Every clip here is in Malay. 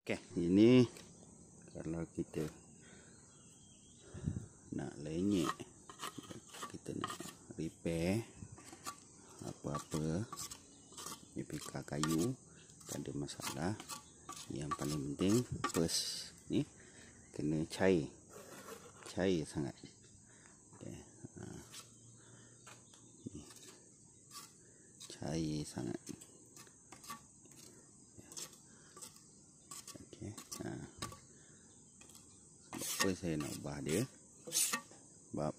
Okey, ini kalau kita nak lenyek, kita nak repair apa-apa APK kayu, tak ada masalah. Yang paling penting first ni kena cair. Cair sangat. Okay. Ha. Cair sangat. Apa saya nak ubah dia? Sebab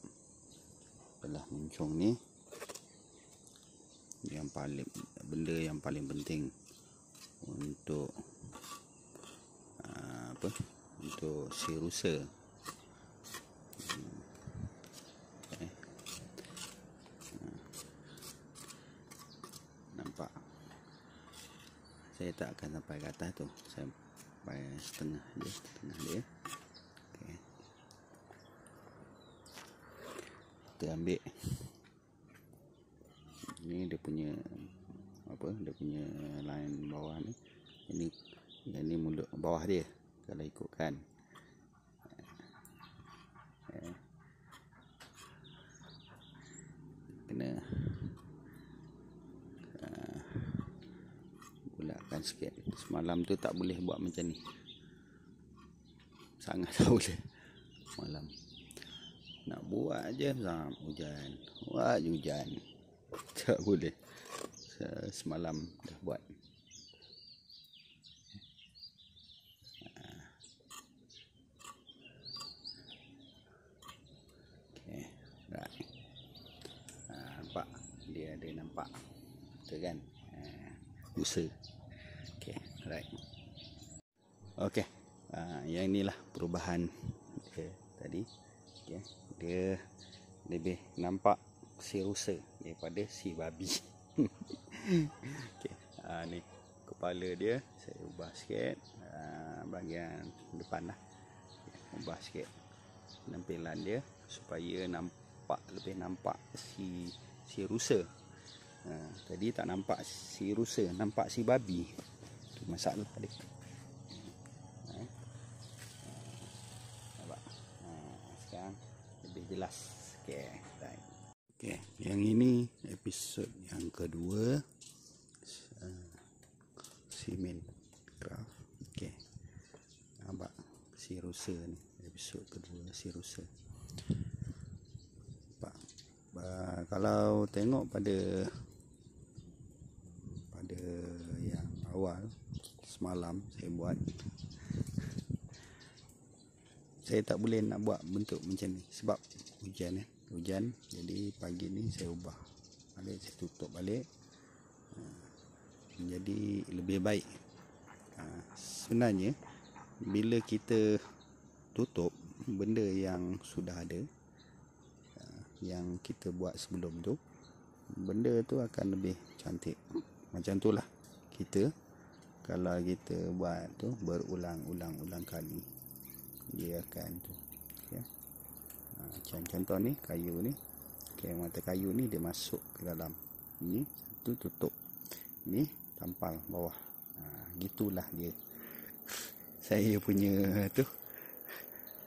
telah muncung ni yang paling benda yang paling penting untuk uh, apa untuk si rusa hmm. okay. uh. nampak saya tak akan sampai ke atas tu saya sampai setengah dia setengah dia kita ambil. Ni dia punya apa dia punya line bawah ni. Ini yang ni mulut bawah dia kalau ikutkan. Eh. kena bulatkan sikit. Semalam tu tak boleh buat macam ni. Sangat tak boleh. Malam nak buat je hujan. Buat hujan. Tak boleh. Semalam dah buat. Nampak? Dia ada nampak. Betul kan? Busa. Okay, right. Okay, yang inilah perubahan dia tadi. Okay, dia lebih nampak si rusa daripada si babi. Okey. Ha ni kepala dia saya ubah sikit ha, bahagian depan lah. Ubah sikit penampilan dia supaya nampak lebih nampak si si rusa. Ha, tadi tak nampak si rusa, nampak si babi. Itu masalah dia. Ha. Ha. Sekarang lebih jelas. Okey, right. Okey, yang ini episod yang kedua Simen Craft. Okey. Nampak si rusa ni, episod kedua si rusa. Uh, kalau tengok pada pada yang awal semalam saya buat saya tak boleh nak buat bentuk macam ni sebab hujan eh. Hujan jadi pagi ni saya ubah. Balik saya tutup balik. Jadi lebih baik. Ha, sebenarnya bila kita tutup benda yang sudah ada ha, yang kita buat sebelum tu benda tu akan lebih cantik. Macam tu lah kita kalau kita buat tu berulang-ulang-ulang kali dia akan tu okay macam contoh ni kayu ni. Okay, mata kayu ni dia masuk ke dalam. Ni tu tutup. Ni tampal bawah. Ha, gitulah dia. Saya punya tu.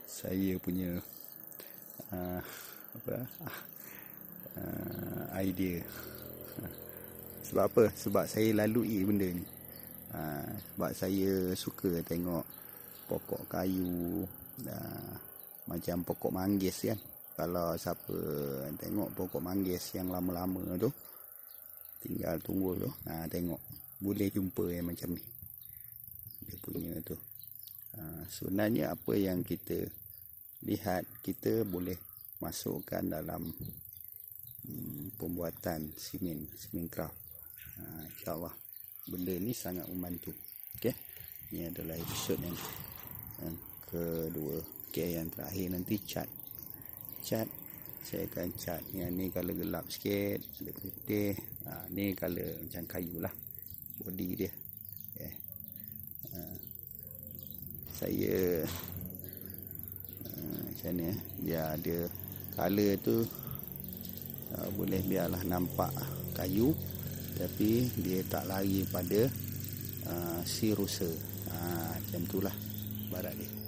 Saya punya uh, apa uh, idea. Sebab apa? Sebab saya lalui benda ni. Uh, sebab saya suka tengok pokok kayu uh, macam pokok manggis kan. Kalau siapa tengok pokok manggis yang lama-lama tu tinggal tunggu tu ha, tengok. Boleh jumpa yang macam ni. Dia punya tu. Ha, sebenarnya apa yang kita lihat kita boleh masukkan dalam hmm, pembuatan simen simen craft ha, insyaAllah. Benda ni sangat membantu. Ok ini adalah episod yang, yang kedua. Okey yang terakhir nanti cat. Cat saya akan cat. Yang ni color gelap sikit ada putih. Ha, ni color macam kayu lah. Body dia. Okay. ha, saya ha, macam ni eh. dia ada color tu ha, boleh biarlah nampak kayu. Tapi dia tak lari pada uh, si rusa. Ha, macam itulah barat. Bye.